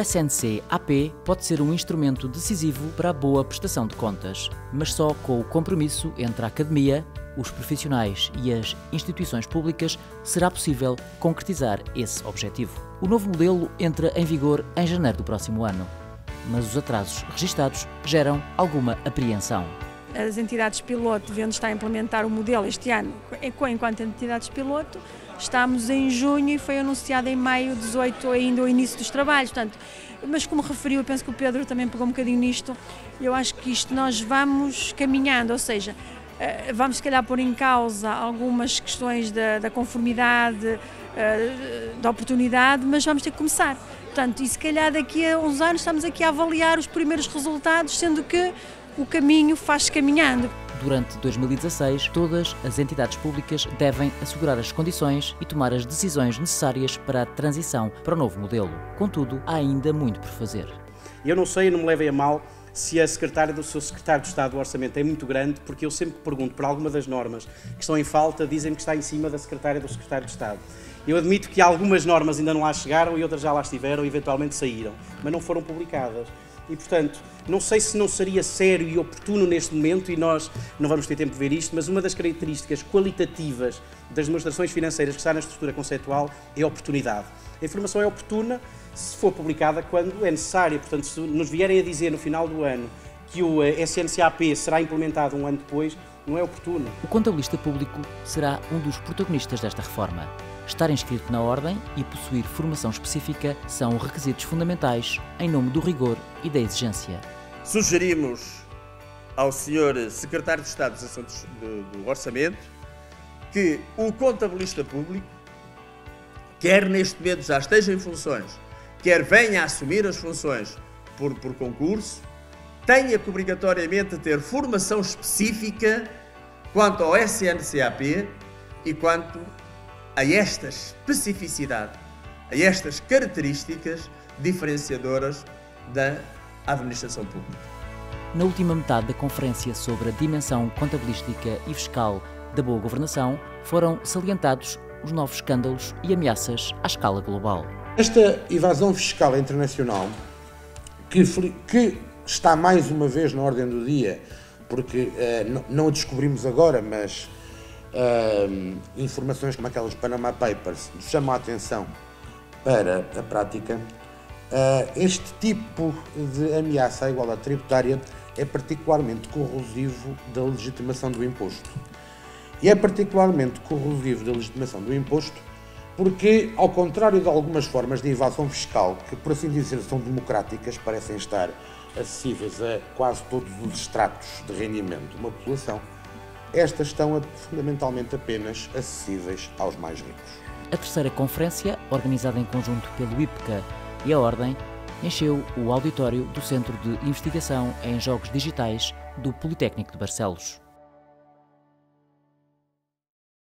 O SNC-AP pode ser um instrumento decisivo para a boa prestação de contas, mas só com o compromisso entre a academia, os profissionais e as instituições públicas será possível concretizar esse objetivo. O novo modelo entra em vigor em janeiro do próximo ano, mas os atrasos registados geram alguma apreensão. As entidades piloto devendo estar a implementar o modelo este ano, enquanto entidades piloto, estamos em junho e foi anunciado em maio 18 ainda o início dos trabalhos, portanto, mas como referiu, eu penso que o Pedro também pegou um bocadinho nisto, eu acho que isto nós vamos caminhando, ou seja, eh, vamos se calhar pôr em causa algumas questões da, da conformidade, eh, da oportunidade, mas vamos ter que começar. Portanto, e se calhar daqui a uns anos estamos aqui a avaliar os primeiros resultados, sendo que o caminho faz-se caminhando. Durante 2016, todas as entidades públicas devem assegurar as condições e tomar as decisões necessárias para a transição para o novo modelo. Contudo, há ainda muito por fazer. Eu não sei, não me levem a mal, se a secretária do seu secretário de Estado do Orçamento é muito grande, porque eu sempre que pergunto por alguma das normas que estão em falta, dizem-me que está em cima da secretária do secretário de Estado. Eu admito que algumas normas ainda não lá chegaram e outras já lá estiveram e eventualmente saíram, mas não foram publicadas. E, portanto, não sei se não seria sério e oportuno neste momento, e nós não vamos ter tempo de ver isto, mas uma das características qualitativas das demonstrações financeiras que está na estrutura conceitual é a oportunidade. A informação é oportuna se for publicada quando é necessária. Portanto, se nos vierem a dizer no final do ano que o eh, SNCAP será implementado um ano depois, não é oportuno. O contabilista público será um dos protagonistas desta reforma. Estar inscrito na Ordem e possuir formação específica são requisitos fundamentais em nome do rigor e da exigência. Sugerimos ao Sr. Secretário de Estado dos Assuntos do Orçamento que o contabilista público, quer neste momento já esteja em funções, quer venha a assumir as funções por, por concurso, tenha que obrigatoriamente ter formação específica quanto ao SNCAP e quanto a esta especificidade, a estas características diferenciadoras da administração pública. Na última metade da conferência sobre a dimensão contabilística e fiscal da boa governação, foram salientados os novos escândalos e ameaças à escala global. Esta evasão fiscal internacional, que, que está mais uma vez na ordem do dia, porque uh, não a descobrimos agora, mas uh, informações como aquelas Panama Papers chamam a atenção para a prática. Uh, este tipo de ameaça à igualdade tributária é particularmente corrosivo da legitimação do imposto. E é particularmente corrosivo da legitimação do imposto porque, ao contrário de algumas formas de evasão fiscal, que por assim dizer são democráticas, parecem estar acessíveis a quase todos os extratos de rendimento de uma população, estas estão fundamentalmente apenas acessíveis aos mais ricos. A terceira conferência, organizada em conjunto pelo IPCA e a Ordem, encheu o auditório do Centro de Investigação em Jogos Digitais do Politécnico de Barcelos.